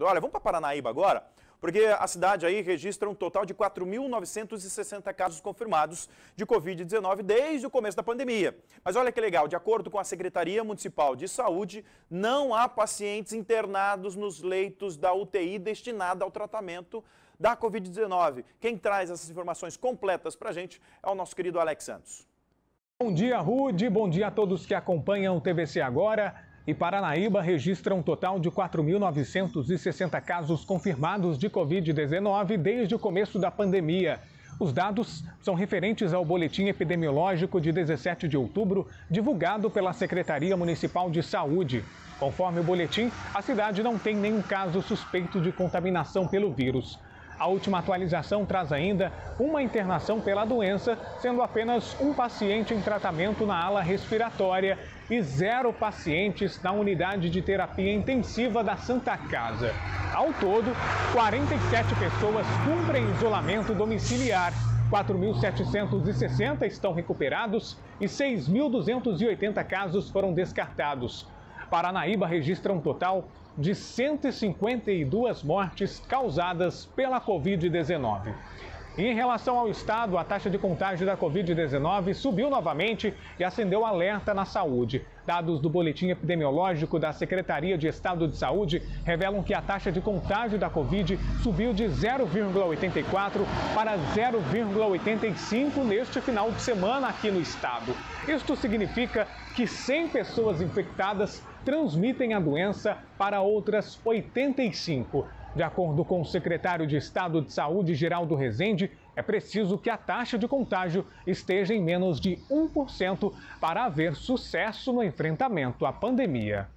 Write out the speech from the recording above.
Olha, vamos para Paranaíba agora, porque a cidade aí registra um total de 4.960 casos confirmados de Covid-19 desde o começo da pandemia. Mas olha que legal, de acordo com a Secretaria Municipal de Saúde, não há pacientes internados nos leitos da UTI destinada ao tratamento da Covid-19. Quem traz essas informações completas para a gente é o nosso querido Alex Santos. Bom dia, Rude. Bom dia a todos que acompanham o TVC Agora e Paranaíba registra um total de 4.960 casos confirmados de Covid-19 desde o começo da pandemia. Os dados são referentes ao boletim epidemiológico de 17 de outubro, divulgado pela Secretaria Municipal de Saúde. Conforme o boletim, a cidade não tem nenhum caso suspeito de contaminação pelo vírus. A última atualização traz ainda uma internação pela doença, sendo apenas um paciente em tratamento na ala respiratória e zero pacientes na unidade de terapia intensiva da Santa Casa. Ao todo, 47 pessoas cumprem isolamento domiciliar. 4.760 estão recuperados e 6.280 casos foram descartados. Paranaíba registra um total de 152 mortes causadas pela Covid-19. Em relação ao estado, a taxa de contágio da Covid-19 subiu novamente e acendeu alerta na saúde. Dados do boletim epidemiológico da Secretaria de Estado de Saúde revelam que a taxa de contágio da Covid subiu de 0,84 para 0,85 neste final de semana aqui no estado. Isto significa que 100 pessoas infectadas transmitem a doença para outras 85. De acordo com o secretário de Estado de Saúde, Geraldo Rezende, é preciso que a taxa de contágio esteja em menos de 1% para haver sucesso no enfrentamento à pandemia.